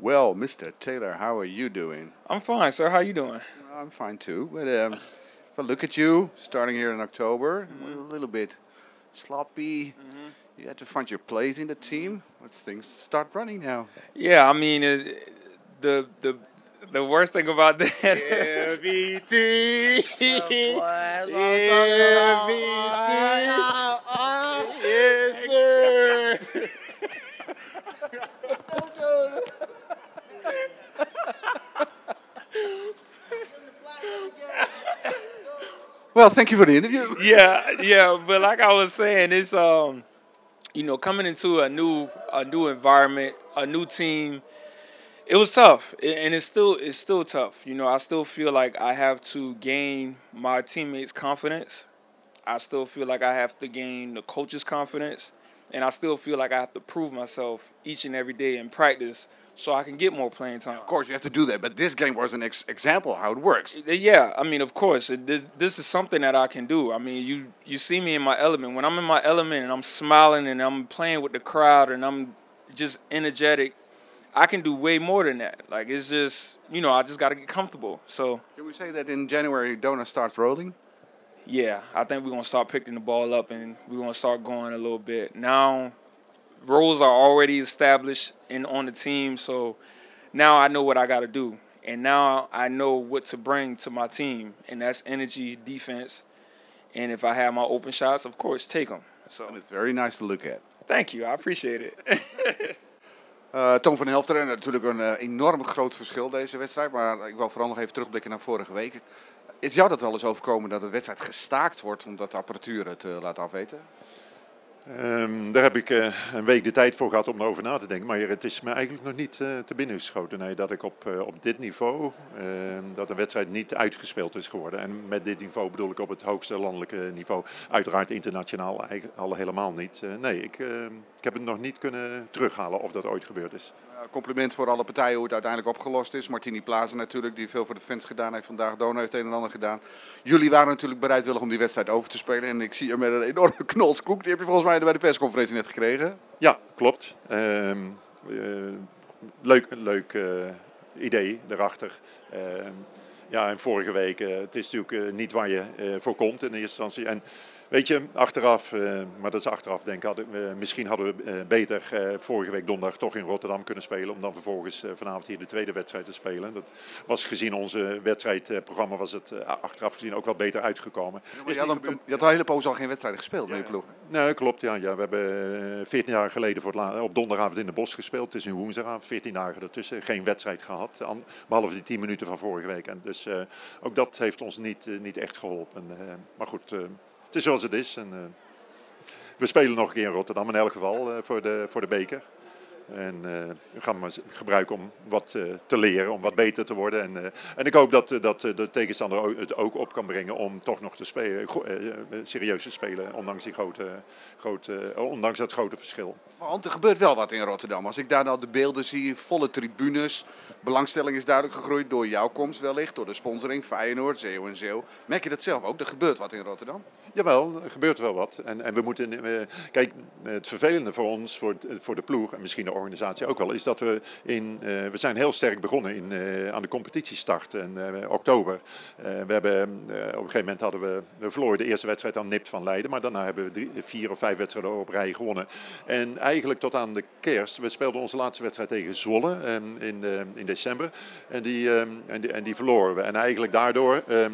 Well, Mr. Taylor, how are you doing? I'm fine, sir. How are you doing? Uh, I'm fine too. But um, if I look at you, starting here in October, mm-hmm. a little bit sloppy. Mm-hmm. You had to find your place in the team. Let's things start running now. Yeah, I mean, it, the the the worst thing about that. MVT. Yes, well, thank you for the interview. yeah, yeah, but like I was saying, it's um, you know, coming into a new a new environment, a new team. It was tough, and it's still it's still tough. You know, I still feel like I have to gain my teammates' confidence. I still feel like I have to gain the coach's confidence, and I still feel like I have to prove myself each and every day in practice so I can get more playing time. Of course, you have to do that, but this game was an ex- example how it works. Uh, yeah, I mean, of course, it- this this is something that I can do. I mean, you you see me in my element. When I'm in my element and I'm smiling and I'm playing with the crowd and I'm just energetic, I can do way more than that. Like it's just, you know, I just got to get comfortable. So, Can we say that in January, Dona starts rolling? Yeah, I think we're going to start picking the ball up and we're going to start going a little bit. Now, roles are already established and on the team, so now I know what I got to do. And now I know what to bring to my team, and that's energy, defense, and if I have my open shots, of course, take them. So, And it's very nice to look at. thank you. I appreciate it. Tom van Helfteren, natuurlijk een eh, enorm groot verschil deze wedstrijd. Maar ik wil vooral nog even terugblikken naar vorige week. Is jou dat wel eens overkomen dat de wedstrijd gestaakt wordt omdat de apparatuur het eh, laat afweten? Ehm, daar heb ik eh, een week de tijd voor gehad om erover na te denken. Maar het is me eigenlijk nog niet eh, te binnen geschoten. Dat ik op, op dit niveau, ehm, dat een wedstrijd niet uitgespeeld is geworden. En met dit niveau bedoel ik op het hoogste landelijke niveau. Uiteraard internationaal al helemaal niet. Nee, ik, ehm, ik heb het nog niet kunnen terughalen of dat ooit gebeurd is. Compliment voor alle partijen hoe het uiteindelijk opgelost is. Martini Plaza natuurlijk, die veel voor de fans gedaan heeft vandaag. Dona heeft een en ander gedaan. Jullie waren natuurlijk bereidwillig om die wedstrijd over te spelen. En ik zie je met een enorme knolskoek. Die heb je volgens mij bij de persconferentie net gekregen. Ja, klopt. Ehm, eh, leuk leuk eh, idee erachter. Ehm, ja, en vorige week, eh, het is natuurlijk niet waar je voor komt in eerste instantie. En weet je, achteraf, eh, maar dat is achteraf denk ik, hadden we- misschien hadden we eh, beter eh, vorige week donderdag toch in Rotterdam kunnen spelen. Om dan vervolgens eh, vanavond hier de tweede wedstrijd te spelen. Dat was gezien onze wedstrijdprogramma, was het eh, achteraf gezien ook wel beter uitgekomen. Je had, een, gebeurd. je had al een hele poos al geen wedstrijden gespeeld met je ploeg. Nee, klopt. Ja, ja. We hebben eh, 14 jaar geleden voor het op donderdagavond in de bos gespeeld. Het is nu woensdagavond, 14 dagen ertussen. Geen wedstrijd gehad, behalve die 10 minuten van vorige week. En dus eh, ook dat heeft ons niet, eh, niet echt geholpen. Eh, maar goed, eh, het is zoals het is. En, eh, we spelen nog een keer in Rotterdam in elk geval eh, voor, de, voor de beker. En eh, we gaan eens gebruiken om wat eh, te leren, om wat beter te worden. En, eh, en ik hoop dat, dat de tegenstander het ook op kan brengen om toch nog te spelen, serieus te spelen, ondanks, die grote, grote, ondanks dat grote verschil. Want er gebeurt wel wat in Rotterdam. Als ik daar nou de beelden zie, volle tribunes. Belangstelling is duidelijk gegroeid door jouw komst wellicht, door de sponsoring, Feyenoord, Zeeuw en Zeeuw. Merk je dat zelf ook? Er gebeurt wat in Rotterdam. Jawel, er gebeurt wel wat. En, en we moeten. kijk, het vervelende voor ons, voor, voor de ploeg en misschien de organisatie ook wel, is dat we in. eh, we zijn heel sterk begonnen in, eh, aan de competitiestart in eh, oktober. We hebben, op een gegeven moment hadden we. Verloren de eerste wedstrijd aan Nipt van Leiden, maar daarna hebben we drie, vier of vijf wedstrijden op rij gewonnen. En eigenlijk tot aan de kerst. We speelden onze laatste wedstrijd tegen Zwolle eh, in, in december. En die, eh, en, die, en die verloren we. En eigenlijk daardoor. eh, eh,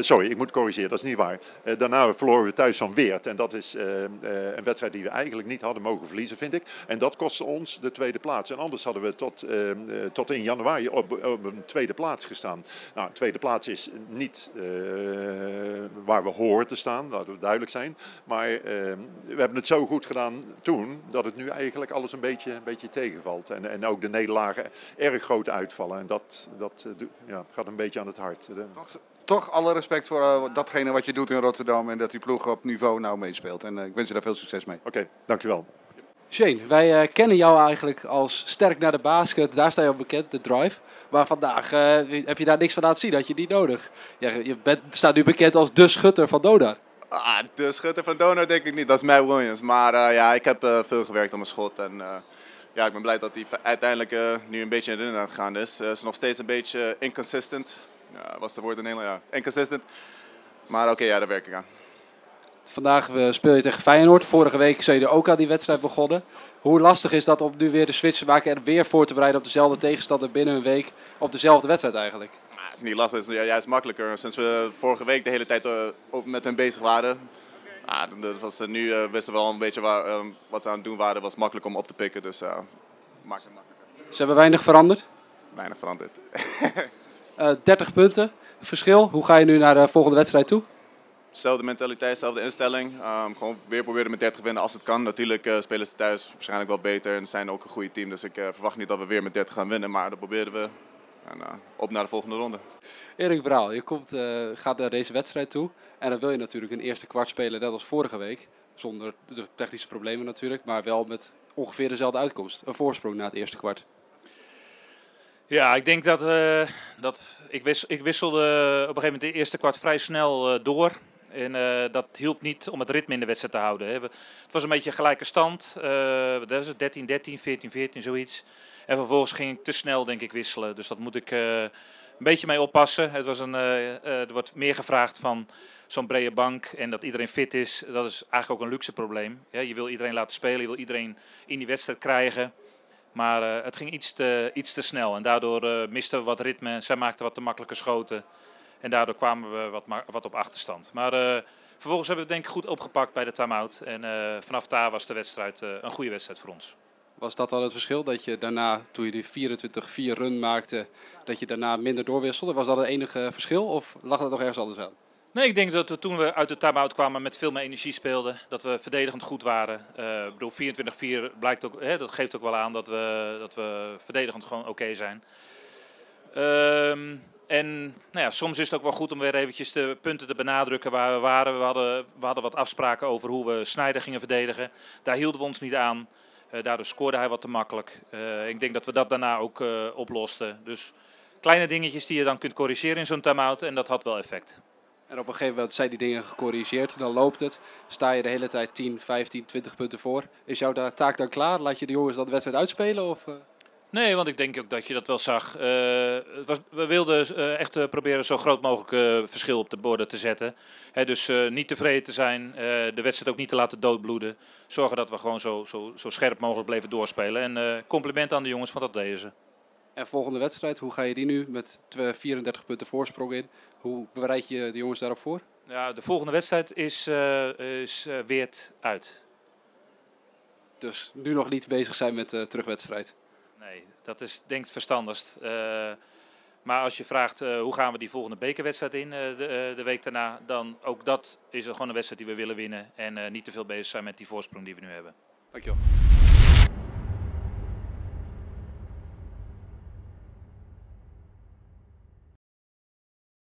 sorry, ik moet corrigeren, dat is niet waar. Daarna verloren we thuis van Weert. En dat is een wedstrijd die we eigenlijk niet hadden mogen verliezen, vind ik. En dat kostte ons de tweede plaats. En anders hadden we tot, eh, eh, tot in januari op, op een tweede plaats gestaan. Nou, tweede plaats is niet eh, waar we horen te staan, laten we duidelijk zijn. Maar eh, we hebben het zo goed gedaan toen, dat het nu eigenlijk alles een beetje, een beetje tegenvalt. En, en ook de nederlagen erg groot uitvallen. En dat, dat eh, ja, gaat een beetje aan het hart. Toch, toch alle respect voor datgene wat je doet in Rotterdam en dat die ploeg op niveau nou meespeelt. En ik wens je daar veel succes mee. Oké, dankjewel. Shane, wij eh, kennen jou eigenlijk als sterk naar de basket. Daar sta je op bekend, de drive. Maar vandaag eh, heb je daar niks van laten zien, had je niet nodig. Ja, je bent, staat nu bekend als de schutter van Donar. Ah, de schutter van Donor denk ik niet, dat is Matt Williams. Maar eh, ja, ik heb veel gewerkt aan mijn schot. En ja, ik ben blij dat hij uiteindelijk nu een beetje erin aan het gaan is. Ze is nog steeds een beetje inconsistent. Ja, was het woord in Nederland? Ja, inconsistent. Maar oké, ja, daar werk ik aan. Vandaag speel je tegen Feyenoord. Vorige week zijn je er ook aan die wedstrijd begonnen. Hoe lastig is dat om nu weer de switch te maken en weer voor te bereiden op dezelfde tegenstander binnen een week op dezelfde wedstrijd eigenlijk? Nou, het is niet lastig, het is juist makkelijker. Sinds we vorige week de hele tijd uh, met hen bezig waren. Ah, dat was, uh, nu uh, wisten we al een beetje waar, uh, wat ze aan het doen waren. Het was makkelijk om op te pikken, dus maakt het makkelijker. Ze hebben weinig veranderd? Weinig veranderd. 30 punten verschil. Hoe ga je nu naar de volgende wedstrijd toe? Zelfde mentaliteit, zelfde instelling. Um, gewoon weer proberen met 30 winnen als het kan. Natuurlijk uh, spelen ze thuis waarschijnlijk wel beter en zijn ook een goede team. Dus ik uh, verwacht niet dat we weer met 30 gaan winnen, maar dat proberen we. En uh, op naar de volgende ronde. Erik Braal, je komt, gaat naar deze wedstrijd toe. En dan wil je natuurlijk een eerste kwart spelen, net als vorige week. Zonder de technische problemen natuurlijk, maar wel met ongeveer dezelfde uitkomst. Een voorsprong na het eerste kwart. Ja, ik denk dat, dat ik, ik wisselde op een gegeven moment de eerste kwart vrij snel door. En uh, dat hielp niet om het ritme in de wedstrijd te houden. Hè. Het was een beetje gelijke stand. Uh, dat was het 13, 13, 14, 14, zoiets. En vervolgens ging ik te snel, denk ik, wisselen. Dus dat moet ik uh, een beetje mee oppassen. Het was een, er wordt meer gevraagd van zo'n brede bank en dat iedereen fit is. Dat is eigenlijk ook een luxe probleem. Ja, je wil iedereen laten spelen, je wil iedereen in die wedstrijd krijgen. Maar het ging iets te, iets te snel en daardoor misten we wat ritme. Zij maakten wat te makkelijke schoten. En daardoor kwamen we wat, wat op achterstand. Maar uh, vervolgens hebben we het denk ik goed opgepakt bij de time-out. En uh, vanaf daar was de wedstrijd uh, een goede wedstrijd voor ons. Was dat dan het verschil? Dat je daarna, toen je die 24-4 run maakte, dat je daarna minder doorwisselde? Was dat het enige verschil of lag dat nog ergens anders aan? Nee, ik denk dat we toen we uit de time-out kwamen met veel meer energie speelden. Dat we verdedigend goed waren. Uh, ik bedoel, 24-4 blijkt ook, hè, dat geeft ook wel aan dat we, dat we verdedigend gewoon oké okay zijn. Ehm en nou ja, soms is het ook wel goed om weer eventjes de punten te benadrukken waar we waren. We hadden, we hadden wat afspraken over hoe we Snijder gingen verdedigen. Daar hielden we ons niet aan. Uh, daardoor scoorde hij wat te makkelijk. Uh, ik denk dat we dat daarna ook uh, oplosten. Dus kleine dingetjes die je dan kunt corrigeren in zo'n time-out. En dat had wel effect. En op een gegeven moment zijn die dingen gecorrigeerd. Dan loopt het. Sta je de hele tijd 10, 15, 20 punten voor. Is jouw taak dan klaar? Laat je de jongens dan de wedstrijd uitspelen? Of, Nee, want ik denk ook dat je dat wel zag. Uh, was, we wilden uh, echt uh, proberen zo groot mogelijk verschil op de borden te zetten. Hè, dus niet tevreden te zijn, de wedstrijd ook niet te laten doodbloeden. Zorgen dat we gewoon zo, zo, zo scherp mogelijk bleven doorspelen. En compliment aan de jongens, want dat deden ze. En volgende wedstrijd, hoe ga je die nu met 34 punten voorsprong in? Hoe bereid je de jongens daarop voor? Ja, de volgende wedstrijd is, is Weert uit. Dus nu nog niet bezig zijn met de terugwedstrijd? Nee, dat is denk ik het verstandigst. Uh, maar als je vraagt uh, hoe gaan we die volgende bekerwedstrijd in uh, de, de, week daarna, dan ook dat is gewoon een wedstrijd die we willen winnen. En niet te veel bezig zijn met die voorsprong die we nu hebben. Dankjewel.